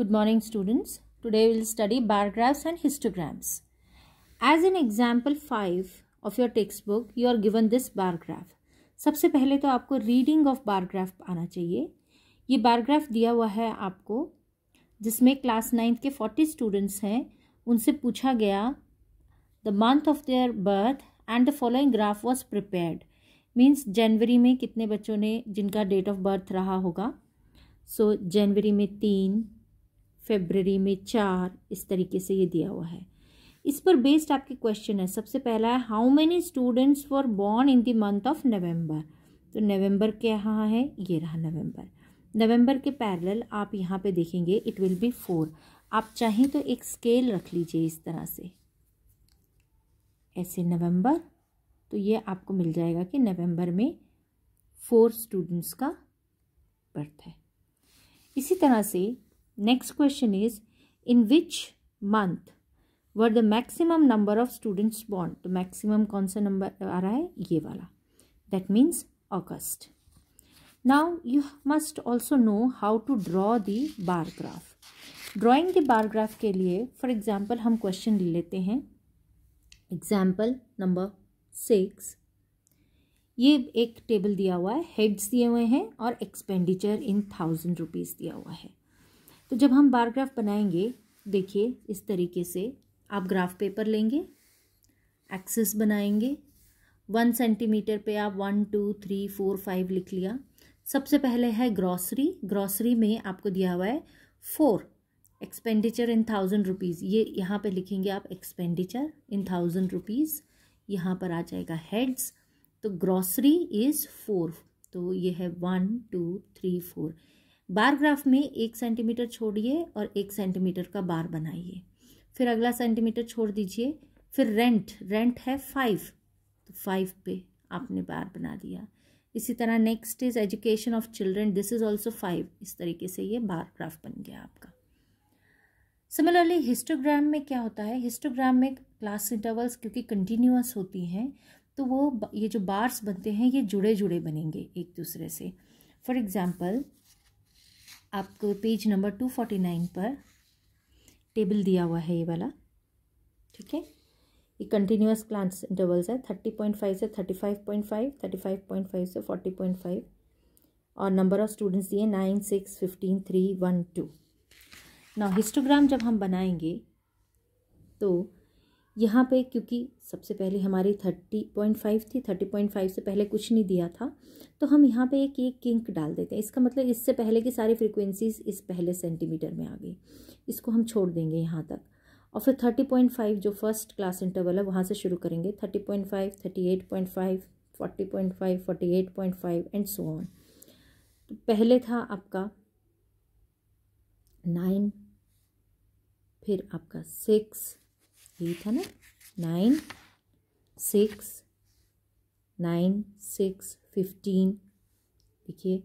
Good morning students. Today we will study bar graphs and histograms. As in example 5 of your textbook, you are given this bar graph. सबसे पहले तो आपको reading of bar graph आना चाहिए ये bar graph दिया हुआ है आपको जिसमें क्लास नाइन्थ के फोर्टी स्टूडेंट्स हैं उनसे पूछा गया the month of their birth and the following graph was prepared means जनवरी में कितने बच्चों ने जिनका डेट ऑफ़ बर्थ रहा होगा सो so, जनवरी में तीन फेबररी में चार इस तरीके से ये दिया हुआ है। इस पर बेस्ड आपके क्वेश्चन है। सबसे पहला है how many students were born in the month of November तो नवंबर क्या यहाँ है? ये रहा नवंबर नवंबर के पैरेलल आप यहाँ पे देखेंगे इट विल बी फोर आप चाहें तो एक स्केल रख लीजिए इस तरह से। ऐसे नवंबर तो ये आपको मिल जाएगा कि नवंबर में फोर स्टूडेंट्स का बर्थ है। इसी तरह से next question is in which month were the maximum number of students bond तो मैक्सिमम कौन सा नंबर आ रहा है? ये वाला। That means August now you must also know how to draw the bar graph drawing the bar graph के लिए फॉर एग्ज़ाम्पल हम क्वेश्चन ले लेते हैं। एग्ज़ाम्पल नंबर सिक्स ये एक टेबल दिया हुआ है हेड्स दिए हुए हैं और एक्सपेंडिचर इन थाउज़ेंड रुपीज़ दिया हुआ है। तो जब हम बार ग्राफ बनाएँगे, देखिए, इस तरीके से आप ग्राफ पेपर लेंगे एक्सेस बनाएँगे वन सेंटीमीटर पे आप one two three four five लिख लिया। सबसे पहले है ग्रॉसरी ग्रॉसरी में आपको दिया हुआ है for expenditure in thousand rupees ये यहाँ पे लिखेंगे आप एक्सपेंडिचर इन थाउज़ेंड रुपीज़ यहाँ पर आ जाएगा हेड्स तो ग्रॉसरी इज़ फोर तो ये है one two three four bar graph में एक सेंटीमीटर छोड़िए और एक सेंटीमीटर का बार बनाइए। फिर अगला सेंटीमीटर छोड़ दीजिए। फिर रेंट रेंट है फाइव तो फाइव पे आपने बार बना दिया। इसी तरह next is education of children this is also five इस तरीके से ये बार ग्राफ बन गया आपका। सिमिलरली हिस्टोग्राम में क्या होता है? हिस्टोग्राम में क्लास इंटरवल्स क्योंकि कंटिन्यूस होती हैं तो वो ये जो बार्स बनते हैं, ये जुड़े जुड़े बनेंगे एक दूसरे से। फॉर एग्ज़ाम्पल आपको page number two forty nine पर टेबल दिया हुआ है ये वाला। ठीक है? ये कंटिन्यूस क्लास इंटरवल्स है। थर्टी पॉइंट फाइव से thirty five point five thirty five point five से फोर्टी पॉइंट फाइव और नंबर ऑफ़ स्टूडेंट्स दिए nine six fifteen three one two ना हिस्टोग्राम जब हम बनाएँगे तो यहाँ पे क्योंकि सबसे पहले हमारी थर्टी पॉइंट फाइव थी थर्टी पॉइंट फाइव से पहले कुछ नहीं दिया था तो हम यहाँ पे एक एक किंक डाल देते हैं। इसका मतलब इससे पहले की सारी फ्रिक्वेंसीज इस पहले सेंटीमीटर में आ गई। इसको हम छोड़ देंगे यहाँ तक। और फिर थर्टी पॉइंट फाइव जो फ़र्स्ट क्लास इंटरवल है, वहाँ से शुरू करेंगे। Thirty point five thirty eight point five forty point five forty eight point five and so on तो पहले था आपका नाइन फिर आपका सिक्स यही था ना? Nine six nine six fifteen. देखिए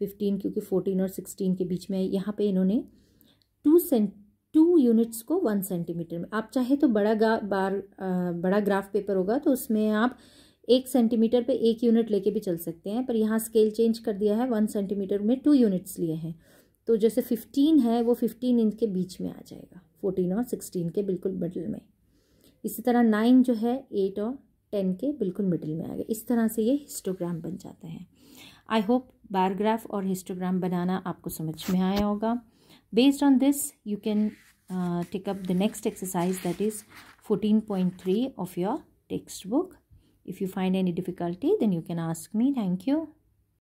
फिफ्टीन क्योंकि फोर्टीन और सिक्सटीन के बीच में यहाँ पे इन्होंने टू सेंट टू यूनिट्स को वन सेंटीमीटर में आप चाहे तो बड़ा गा बार आ, बड़ा ग्राफ पेपर होगा तो उसमें आप एक सेंटीमीटर पे एक यूनिट लेके भी चल सकते हैं पर यहाँ स्केल चेंज कर दिया है। वन सेंटीमीटर में टू यूनिट्स लिए हैं। तो जैसे फिफ्टीन है वो फिफ्टीन इंच के बीच में आ जाएगा। फोर्टीन और सिक्सटीन के बिल्कुल मिडिल में। इसी तरह नाइन जो है एट और टेन के बिल्कुल मिडिल में आ गए। इस तरह से ये हिस्टोग्राम बन जाते हैं। आई होप बारग्राफ और हिस्टोग्राम बनाना आपको समझ में आया होगा। Based on this you can take up the next exercise that is fourteen point three of your text book if you find any difficulty, then you can ask me. Thank you.